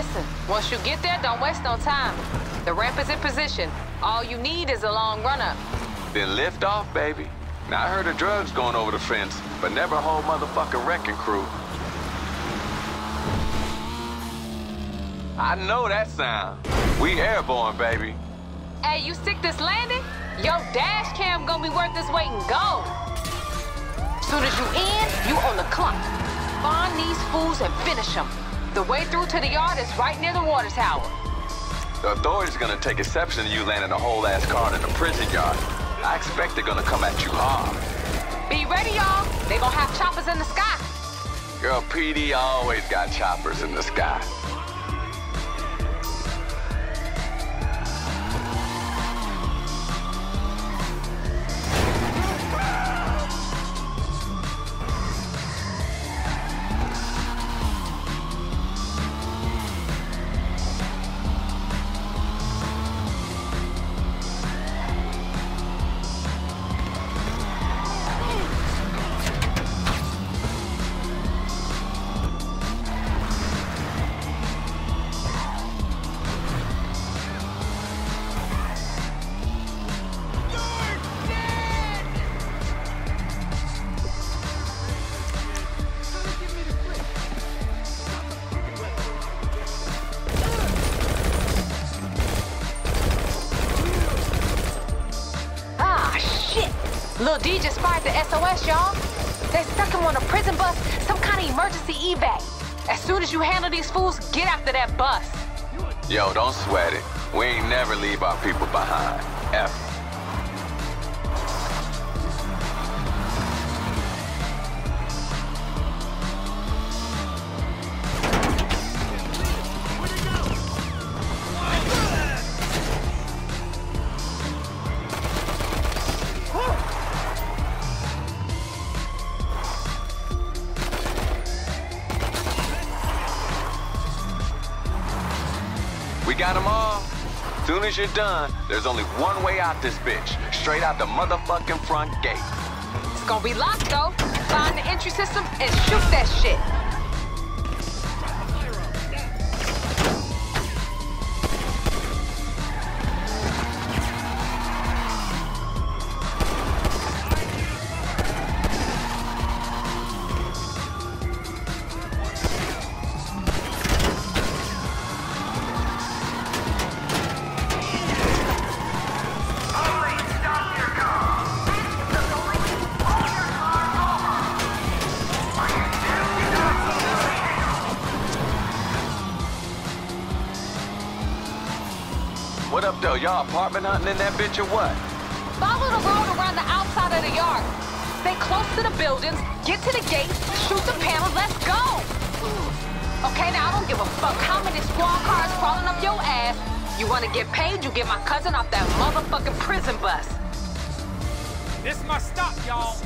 Listen, once you get there, don't waste no time. The ramp is in position. All you need is a long run-up. Then lift off, baby. Now, I heard of drugs going over the fence, but never a whole motherfucking wrecking crew. I know that sound. We airborne, baby. Hey, you stick this landing? Your dash cam gonna be worth its weight in gold. Soon as you in, you on the clock. Find these fools and finish them. The way through to the yard is right near the water tower. The authorities are gonna take exception to you landing a whole ass car in the prison yard. I expect they're gonna come at you hard. Be ready, y'all. They gonna have choppers in the sky. Girl, PD always got choppers in the sky. Lil D just fired the SOS, y'all. They stuck him on a prison bus, some kind of emergency evac. As soon as you handle these fools, get after that bus. Yo, don't sweat it. We ain't never leave our people behind. Ever. Got them all. Soon as you're done, there's only one way out this bitch. Straight out the motherfucking front gate. It's gonna be locked, though. Find the entry system and shoot that shit. What up, though? Y'all apartment hunting in that bitch or what? Follow the road around the outside of the yard. Stay close to the buildings, get to the gate, shoot the panel, let's go! Okay, now I don't give a fuck how many squad cars crawling up your ass. You wanna get paid, you get my cousin off that motherfucking prison bus. This my stop, y'all.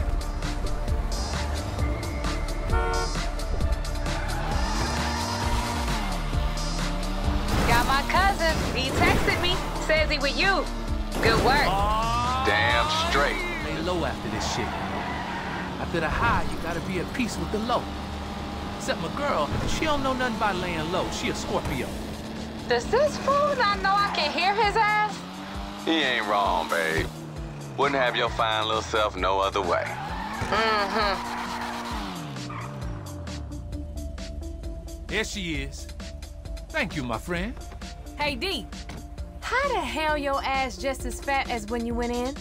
My cousin. He texted me. Says he with you. Good work. Damn straight. Lay low after this shit. After the high, you gotta be at peace with the low. Except my girl, she don't know nothing about laying low. She a Scorpio. Does this fool not know I can hear his ass? He ain't wrong, babe. Wouldn't have your fine little self no other way. Mm-hmm. There she is. Thank you, my friend. Hey, D. How the hell your ass just as fat as when you went in?